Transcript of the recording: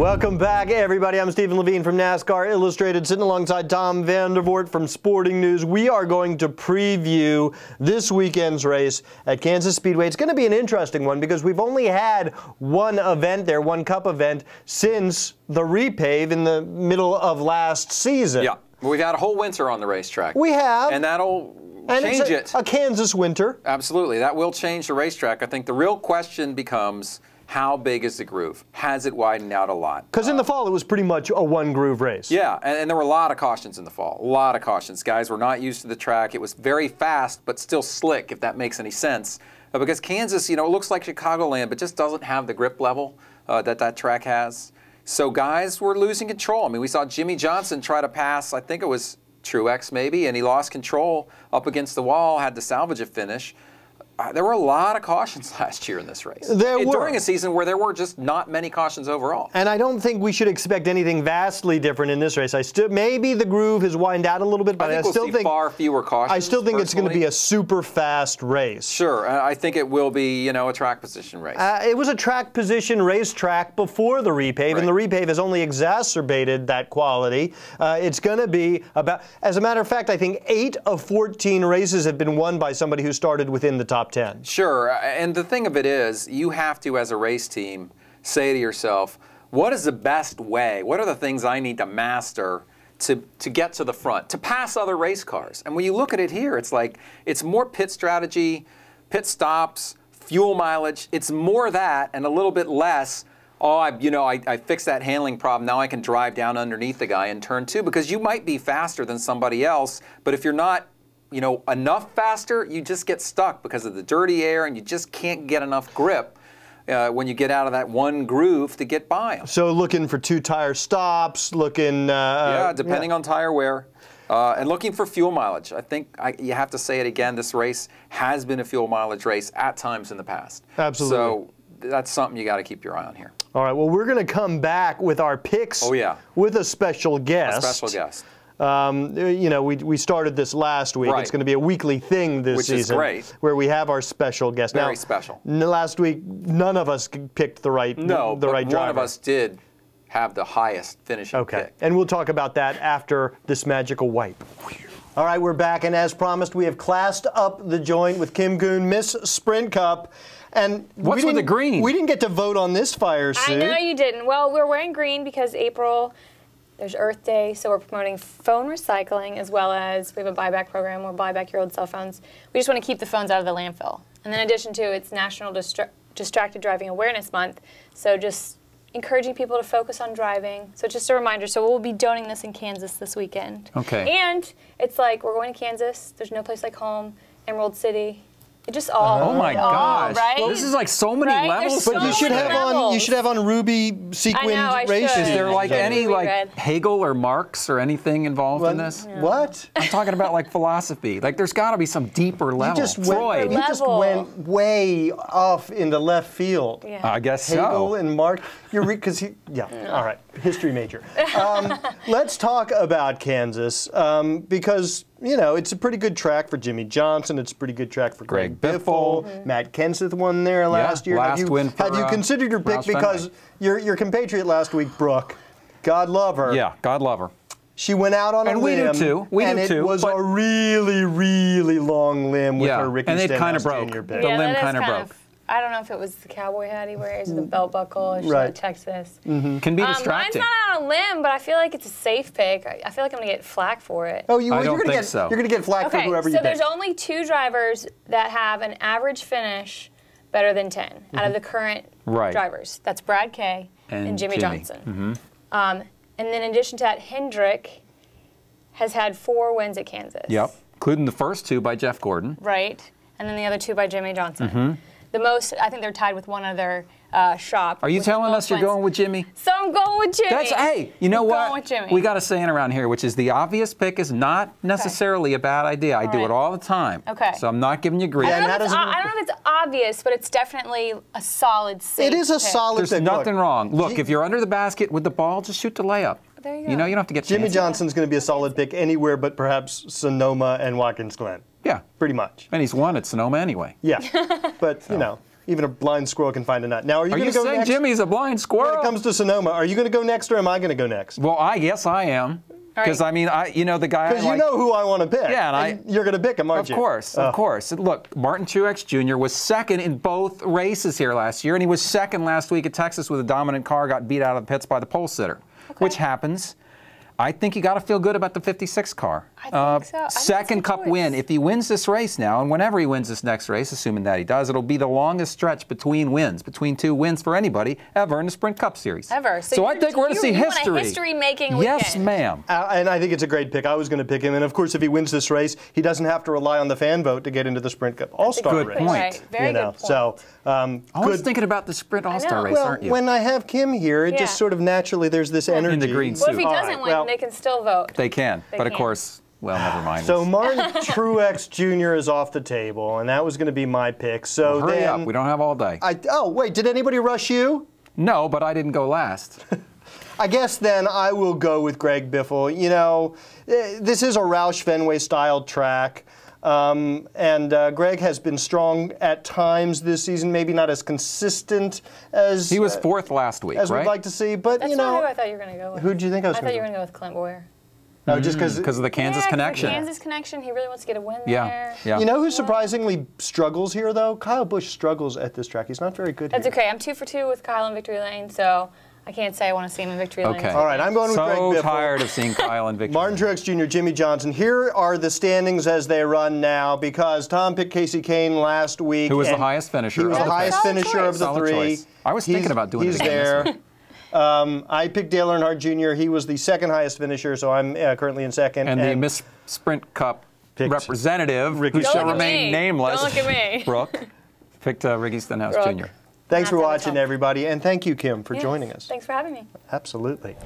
Welcome back, everybody. I'm Stephen Levine from NASCAR Illustrated, sitting alongside Tom Vandervoort from Sporting News. We are going to preview this weekend's race at Kansas Speedway. It's going to be an interesting one because we've only had one event there, one Cup event, since the repave in the middle of last season. Yeah, we've had a whole winter on the racetrack. We have. And that'll and change it's it. a, a Kansas winter. Absolutely, that will change the racetrack. I think the real question becomes how big is the groove? Has it widened out a lot? Because in the fall, it was pretty much a one groove race. Yeah, and, and, there were a lot of cautions in the fall. A lot of cautions. Guys were not used to the track. It was very fast, but still slick, if that makes any sense. Uh, because Kansas, you know, it looks like Chicagoland, but just doesn't have the grip level uh, that that track has. So guys were losing control. I mean, we saw Jimmie Johnson try to pass, I think it was Truex maybe, and he lost control up against the wall, had to salvage a finish. There were a lot of cautions last year in this race. There were. During a season where there were just not many cautions overall. And I don't think we should expect anything vastly different in this race. I still maybe the groove has widened out a little bit, but I, think I we'll still see think far fewer cautions. I still think it's going to be a super fast race. Sure, I think it will be, you know, a track position race. Uh, it was a track position racetrack before the repave, right. and the repave has only exacerbated that quality. Uh, it's going to be about, as a matter of fact, I think eight of 14 races have been won by somebody who started within the top 10. Sure, and the thing of it is, you have to, as a race team, say to yourself, what is the best way? What are the things I need to master to, to get to the front, to pass other race cars? And when you look at it here, it's like it's more pit strategy, pit stops, fuel mileage. It's more that and a little bit less. Oh, I, you know, I, I fixed that handling problem. Now I can drive down underneath the guy in turn two because you might be faster than somebody else, but if you're not you know, enough faster, you just get stuck because of the dirty air and you just can't get enough grip. Uh, when you get out of that one groove to get by them. So looking for two tire stops, looking. Uh, yeah, depending yeah. on tire wear. Uh, and looking for fuel mileage. I think I, you have to say it again. This race has been a fuel mileage race at times in the past. Absolutely. So that's something you got to keep your eye on here. All right. Well, we're going to come back with our picks. Oh yeah. With a special guest. A special guest. Um, you know, we, we started this last week. Right. It's going to be a weekly thing this Which season. is great. Where we have our special guest. Very now, special. Last week, none of us picked the right no, the right one driver. of us did have the highest finishing okay. pick. And we'll talk about that after this magical wipe. All right, we're back, and as promised, we have classed up the joint with Kim Coon, Miss Sprint Cup. And what's with the green? We didn't get to vote on this fire suit. I know you didn't. Well, we're wearing green because April there's Earth Day, so we're promoting phone recycling as well as we have a buyback program where buy back your old cell phones. We just want to keep the phones out of the landfill. And in addition to it's National Distra Distracted Driving Awareness Month, so just encouraging people to focus on driving. So just a reminder. So we'll be donating this in Kansas this weekend. Okay. And it's like we're going to Kansas. There's no place like home. Emerald City. It just all. Oh my gosh! right? Well, this is like so many Right? levels. There's but so you should many have on you should have on ruby sequined I know, I should. Is there like any like Reread. Hegel or Marx or anything involved in this? What? I'm talking about like philosophy. Like there's got to be some deeper level. You just went, Freud. you just went way off into left field. Yeah. I guess Hegel so. and Marx. You're because he. Yeah. All right. History major. Um, let's talk about Kansas um, because you know it's a pretty good track for Jimmie Johnson. It's a pretty good track for Greg, Greg Biffle. Biffle. Matt Kenseth won there last year. last have you, win for, have you uh, considered your pick Rouse because Fenway. your your compatriot last week, Brooke, God love her. Yeah, God love her. She went out on a limb. And we do too. We and do it too, was but- a really, really long limb with Yeah, her Ricky and it kinda broke. Jr. pick. The limb kinda broke. Of, I don't know if it was the cowboy hat he wears or the belt buckle or Right. Texas. Can be Um, mine's not on a limb, but I feel like it's a safe pick. I I feel like I'm gonna get flack for it. Oh, you, I you're gonna think get so. you're gonna get flack for okay, whoever so you there's only two drivers that have an average finish better than 10 out of the current Right. drivers. That's Brad Kay and, And Jimmy, Jimmy. Johnson. Um, and then in addition to that, Hendrick has had four wins at Kansas. Yep, including the first two by Jeff Gordon. Right, and then the other two by Jimmie Johnson. Mm-hmm. The most, I think they're tied with one other uh, shop. Are you telling us you're going with Jimmy? So I'm going with Jimmy. That's hey, you know I'm what? Going with Jimmy. We got a saying around here, which is the obvious pick is not necessarily a bad idea. I do right. it all the time. Okay. So I'm not giving you grief. I don't, and know if that it's, I don't know if it's obvious, but it's definitely a solid safe It is a pick. solid There's pick. Look, nothing wrong. Look, Ji- if you're under the basket with the ball, just shoot the layup. There you You know, you don't have to get Jimmy fancy. Johnson's going to be a solid pick anywhere but perhaps Sonoma and Watkins Glen. Yeah. Pretty much. And he's won at Sonoma anyway. Yeah. but, you know, even a blind squirrel can find a nut. Now, are you Are going you to go saying next? Jimmy's a blind squirrel? when it comes to Sonoma, are you going to go next or am I going to go next? well, I yes, I am. Because right. I mean, I you know the guy. Because you like- know who I want to pick. Yeah, and I- you're going to pick him, aren't Of you? course, Oh. of course. Look, Martin Truex Jr. was second in both races here last year, and he was second last week at Texas with a dominant car, got beat out of the pits by the pole sitter, which happens. I think you got to feel good about the 56 car. I think Uh, so. I think it's a second good Cup choice. win. If he wins this race now, and whenever he wins this next race, assuming that he does, it'll be the longest stretch between wins, between two wins for anybody ever in the Sprint Cup Series. Ever. So So, I think we're going to see you want a history. history-making Yes, ma'am. Uh, and I think it's a great pick. I was going to pick him. And of course, if he wins this race, he doesn't have to rely on the fan vote to get into the Sprint Cup All Star good race. point. Right. Very you know, good point. so um, Always good. thinking about the Sprint All Star race, well, aren't you? when I have Kim here, it Yeah. just sort of naturally there's this energy. green What if he doesn't right, win? well- they can still vote. They can, They but of course, well, never mind. So Martin Truex Jr. is off the table, and that was going to be my pick. So hurry then up, we don't have all day. I, oh wait, did anybody rush you? no, but I didn't go last. I guess then I will go with Greg Biffle. You know, eh, this is a Roush Fenway style track. Um, and uh, Greg has been strong at times this season, maybe not as consistent as He was uh, fourth last week, as right? we'd like to see. But That's you not who know, I thought you were going to go with. who do you think I was I thought going you were going to go with Clint Bowyer. go? No, just because Because of the Kansas Yeah, 'cause the connection. Kansas connection. He really wants to get a win Yeah, there. yeah. You know who surprisingly struggles here, though? Kyle Busch struggles at this track. He's not very good That's here. okay. I'm two for two with Kyle in victory lane, so I can't say I want to see him in victory lane. Okay. this All right, I'm going with Greg Biffle. so tired of seeing Kyle and Victor. Martin Truex Jr., Jimmie Johnson. Here are the standings as they run now because Tom picked Kasey Kahne last week. Who was the highest finisher He was the the highest Solid finisher of the Solid three. choice. I was thinking about doing it He's there. Um, I picked Dale Earnhardt Jr. He was the second highest finisher, so I'm uh, currently in second. and the Miss Sprint Cup representative, Ricky who shall remain me. nameless, Don't look at me. Brooke, picked uh, Ricky Stenhouse Brooke. Jr. Thanks for Not for the watching, everybody, and thank you, Kim, for Yes. joining us. Thanks for having me. Absolutely.